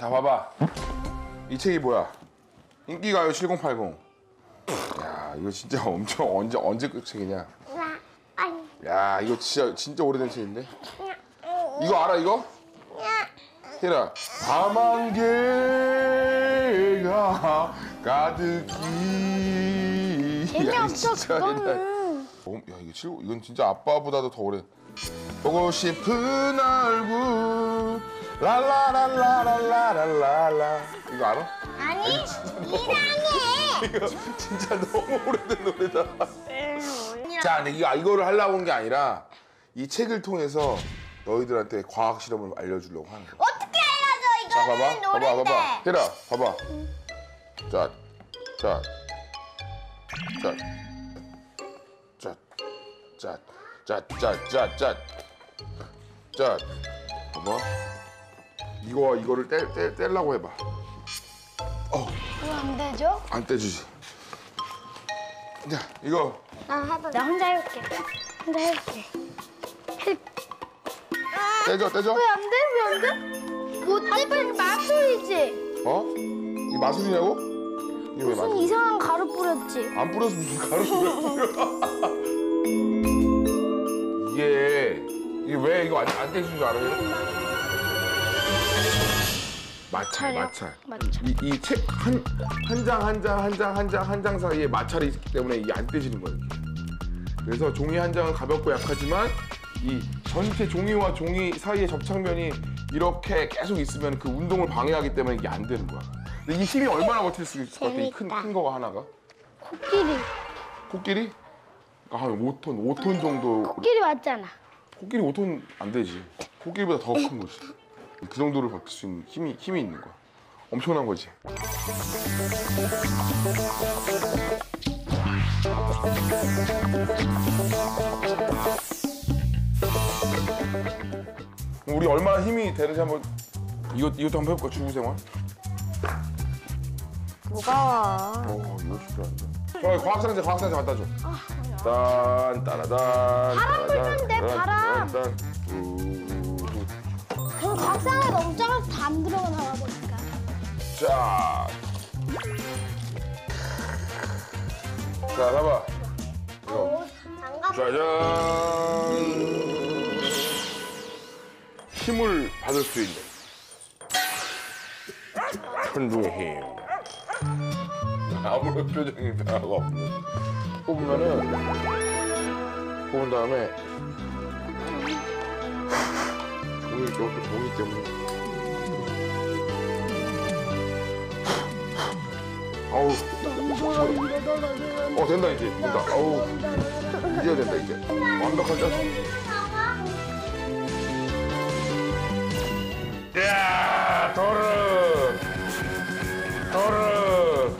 자, 봐봐. 이 책이 뭐야? 인기가요 7080. 야, 이거 진짜 엄청 언제 언제 그 책이냐? 야, 이거 진짜 진짜 오래된 책인데. 이거 알아 이거? 희라 밤안개가 가득히 재미없어. 그거는. 어, 야 이거 칠 이건 진짜 아빠보다도 더 오래 보고 싶은 얼굴 랄라랄라랄라랄라 이거 알아? 아니 이상해. 이거 진짜 너무 오래된 노래다 자 근데 이거 이거를 하려고 한게 아니라 이 책을 통해서 너희들한테 과학 실험을 알려주려고 하는 거야 어떻게 알려줘 자 이거는 봐봐 봐봐 노래인데. 봐봐 혜라 봐봐 자, 자, 자, 자, 자, 자, 자, 자, 자, 자, 봐봐 이거 이거를 떼, 떼, 떼려고 해봐 왜안 되죠? 안 떼주지 자 이거 나 해봐. 나 혼자 해볼게. 혼자 해볼게. 떼줘 떼줘 왜 안 돼? 왜 안 돼? 못 떼면 마술이지. 어? 이 마술이냐고? 이게 왜 무슨 마술? 이상한 가루 뿌렸지. 안 뿌려서 무슨 가루를 뿌려? 이게 이게 왜 이거 안, 안 떼주는 줄 알아요? 마찰, 마찰. 마찰. 이 책 한 한 장 한 장 한 장 한 장 한 장 사이에 마찰이 있기 때문에 이게 안 떼지는 거예요. 그래서 종이 한 장은 가볍고 약하지만 이 전체 종이와 종이 사이의 접착면이 이렇게 계속 있으면 그 운동을 방해하기 때문에 이게 안 되는 거야. 근데 이 힘이 얼마나 버틸 수 있을 것 같아? 이 큰. 큰 거가 하나가? 코끼리. 코끼리? 한 5톤, 5톤 정도. 코끼리 맞잖아. 코끼리 5톤 안 되지. 코끼리보다 더 큰 거지. 그 정도를 버틸 수 있는 힘이, 힘이 있는 거야. 엄청난 거지. 우리 얼마나 힘이 되는지 한번 이것 이것도 한번 해볼까 주부 생활? 무거워. 어 이거 쉽지 않은데. 어 과학상자 과학상자 갖다 줘. 딴 따라단. 바람 불던데, 바람. 딴. 우후. 곽상에 너무 작아서 다 안 들어가나 보니까. 자. 자 봐봐. 이거. 짜잔. 힘을 받을 수 있는 천둥의 힘. 아무런 표정이 변화가 없는. 뽑으면은 뽑은 다음에 종이 저것도 종이 때문에. 아우. 어 된다 이제 된다. 아우. 이제야 된다 이제. 완벽하죠? 야 도르 도르.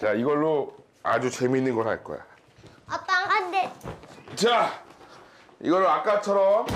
자 이걸로 아주 재밌는 걸 할 거야. 어떤 건데? 자 이걸로 아까처럼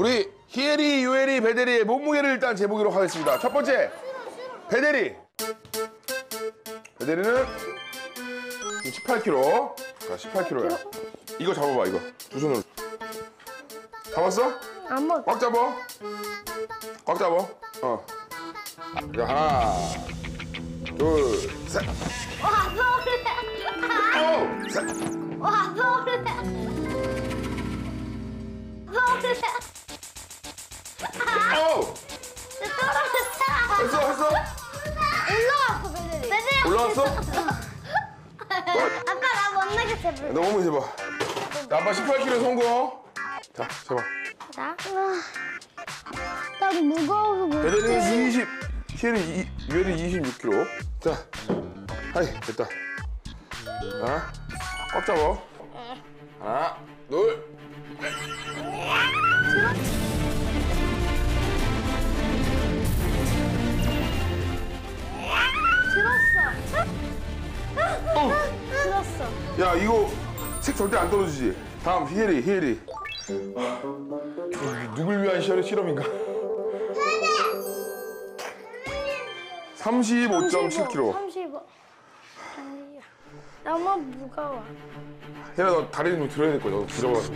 우리 히에리, 유에리, 베데리의 몸무게를 일단 재보기로 하겠습니다. 첫 번째, 베데리. 베데리는 18kg. 자, 18kg야. 이거 잡아봐, 이거. 두 손으로. 잡았어? 안 먹. 꽉 잡아. 꽉 잡아. 어. 자, 하나, 둘, 셋. 와 서울에. 오, 셋. 와 서울에. 서울에. 나왔어? 아빠 나 못 나겠어. 불. 너무 해봐. 자, 아빠 18kg 성공. 자, 제발. 나? 난 무거워서 못 해. 배달이는 20, 희열이 이- 유열이 26kg. 자, 하이 됐다. 하나, 꽉 잡아. 하나, 둘. 그렇지. 어. 들었어. 야, 이거 색 절대 안 떨어지지. 다음 희엘이, 희엘이. 누굴 위한 시험, 실험인가? 35.7kg. 35. 너무 무거워. 혜라 너 다리 좀 들어야 될 거야. 너 길어가지고.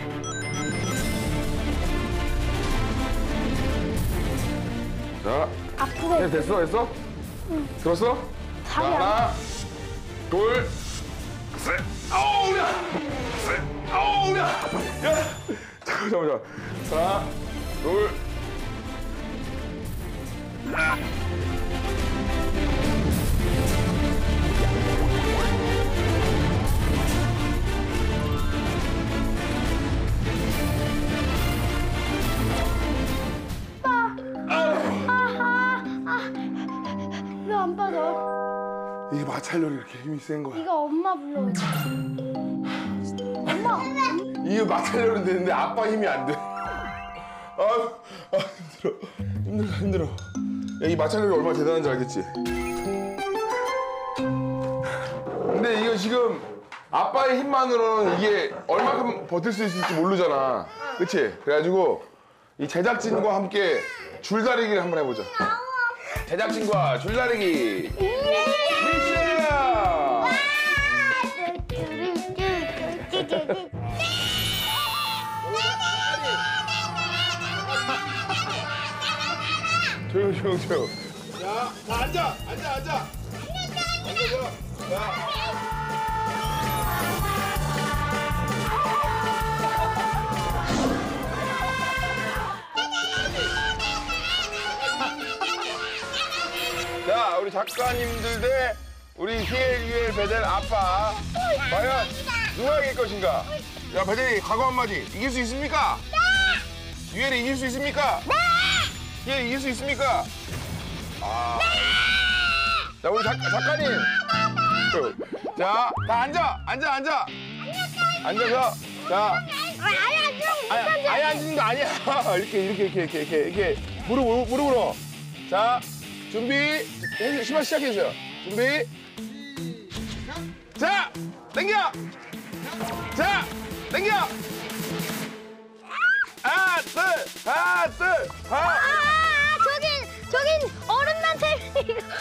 자, 아프게. 네, 됐어, 됐어? 들었어? 자, 다리 안 하나, 둘, 셋, 아우, 야! 셋, 아우, 야! 야! 잠깐만, 잠깐만. 하나, 둘, 왜 이게 마찰력이 이렇게 힘이 센 거야. 이거 엄마 불러야지. 엄마. 이게 마찰력은 되는데 아빠 힘이 안 돼. 아, 아 힘들어. 힘들어, 힘들어. 야, 이 마찰력이 얼마나 대단한지 알겠지? 근데 이거 지금 아빠의 힘만으로는 이게 얼마큼 버틸 수 있을지 모르잖아. 그치? 그래가지고 이 제작진과 함께 줄다리기를 한번 해보자. 제작진과 줄다리기. 조용, 조용, 조용. 자, 자 앉아, 앉아, 앉아. 자, 자, 우리 작가님들 대 우리 히엘, 유엘, 베델 아빠. 과연 누가 이길 것인가? 야, 베델이 각오 한마디. 이길 수 있습니까? 네! 유엘이 이길 수 있습니까? 네! 히엘 이길 수 있습니까? 아. 자, 우리 작, 작가님. 자, 다 앉아, 앉아, 앉아. 앉아서. 자. 아니, 아예 앉는 거 아니야. 이렇게, 이렇게, 이렇게, 이렇게, 이렇게, 이렇게. 무릎, 무릎, 무릎으로. 자, 준비. 시간 시작해주세요. 준비. 자, 당겨. 자, 당겨.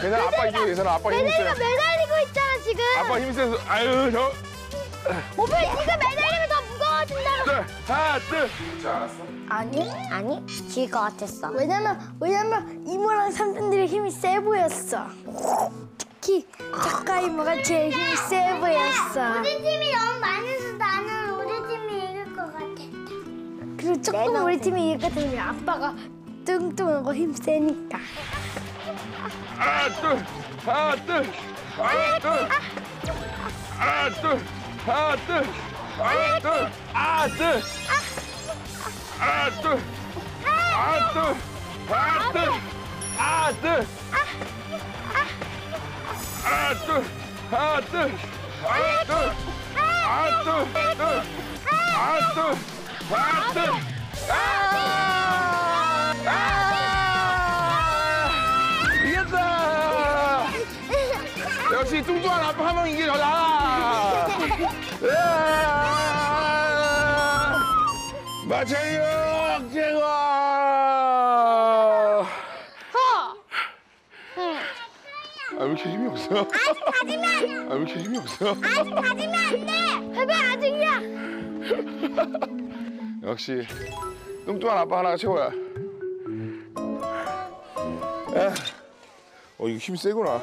괜찮아, 아빠 이기고 괜찮아. 아빠 힘이 매달리가 세. 매달리고 있잖아 지금. 아빠 힘이 세서. 아유, 저. 오빠 이거 매달리면 더 무거워진다. 둘, 하나, 둘. 자, 알았어. 아니 아니 질 것 같았어. 왜냐면 왜냐면 이모랑 삼촌들의 힘이 세 보였어. 특히 작가 이모가 제일 힘이 세 보였어. 우리 팀이 너무 많아서 나는 우리 팀이 이길 것 같아. 그리고 조금 우리 팀이 이길 것 같으면 아빠가 뚱뚱하고 힘 세니까. 하나, 둘, 하나, 둘, 하나, 둘. 하나, 둘, 하나, 둘, 하나, 둘, 마차이역 제거. 아, 왜 이렇게 힘이 없어? 아직 가지면 아, 왜 이렇게 힘이 없어? 아직 가지면 안 돼. 해봐 아직이야. 역시 뚱뚱한 아빠 하나가 최고야. 에. 어, 이거 힘이 세구나.